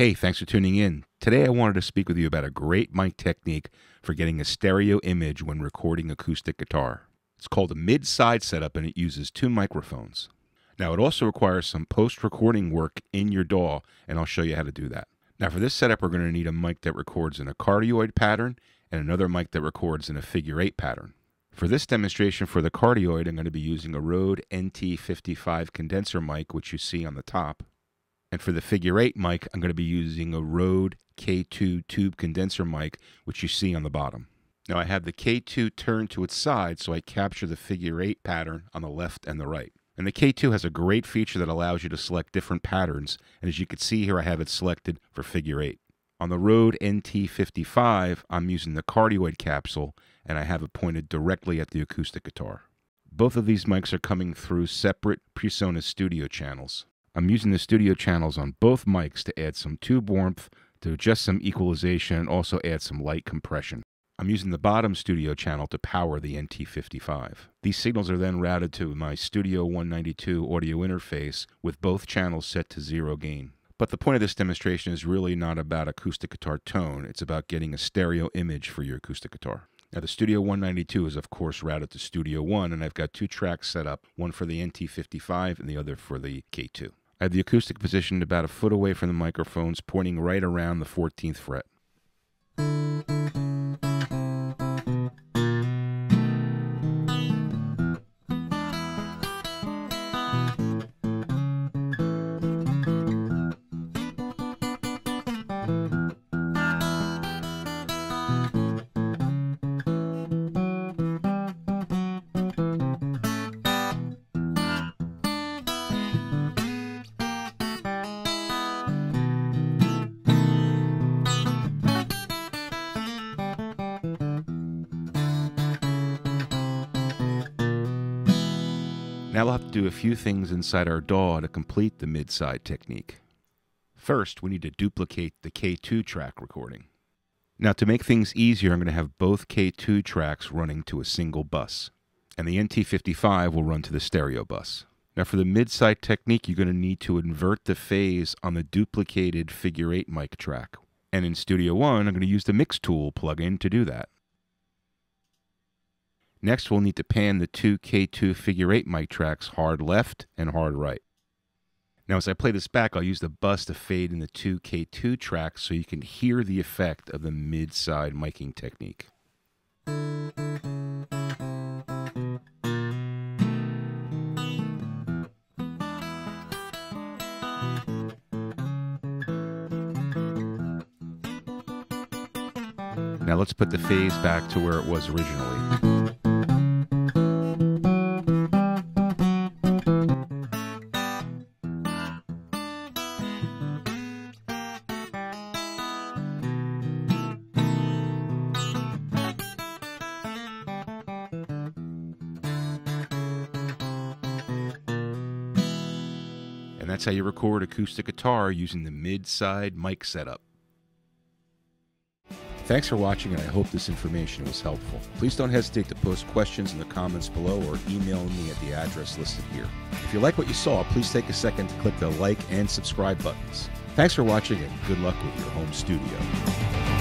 Hey, thanks for tuning in. Today I wanted to speak with you about a great mic technique for getting a stereo image when recording acoustic guitar. It's called a mid-side setup and it uses two microphones. Now it also requires some post-recording work in your DAW and I'll show you how to do that. Now for this setup we're going to need a mic that records in a cardioid pattern and another mic that records in a figure 8 pattern. For this demonstration for the cardioid I'm going to be using a Rode NT55 condenser mic which you see on the top. And for the figure eight mic, I'm going to be using a Rode K2 tube condenser mic, which you see on the bottom. Now I have the K2 turned to its side so I capture the figure eight pattern on the left and the right. And the K2 has a great feature that allows you to select different patterns. And as you can see here, I have it selected for figure eight. On the Rode NT55, I'm using the cardioid capsule and I have it pointed directly at the acoustic guitar. Both of these mics are coming through separate PreSonus studio channels. I'm using the studio channels on both mics to add some tube warmth, to adjust some equalization, and also add some light compression. I'm using the bottom studio channel to power the NT55. These signals are then routed to my Studio 192 audio interface with both channels set to zero gain. But the point of this demonstration is really not about acoustic guitar tone, it's about getting a stereo image for your acoustic guitar. Now the Studio 192 is of course routed to Studio 1 and I've got two tracks set up, one for the NT55 and the other for the K2. I have the acoustic positioned about a foot away from the microphones, pointing right around the 14th fret. Now we'll have to do a few things inside our DAW to complete the mid-side technique. First, we need to duplicate the K2 track recording. Now to make things easier, I'm going to have both K2 tracks running to a single bus, and the NT55 will run to the stereo bus. Now for the mid-side technique, you're going to need to invert the phase on the duplicated figure 8 mic track. And in Studio One, I'm going to use the Mix Tool plugin to do that. Next, we'll need to pan the two K2 figure 8 mic tracks hard left and hard right. Now, as I play this back, I'll use the bus to fade in the two K2 tracks so you can hear the effect of the mid-side miking technique. Now let's put the phase back to where it was originally. And that's how you record acoustic guitar using the mid-side mic setup. Thanks for watching, and I hope this information was helpful. Please don't hesitate to post questions in the comments below or email me at the address listed here. If you like what you saw, please take a second to click the like and subscribe buttons. Thanks for watching, and good luck with your home studio.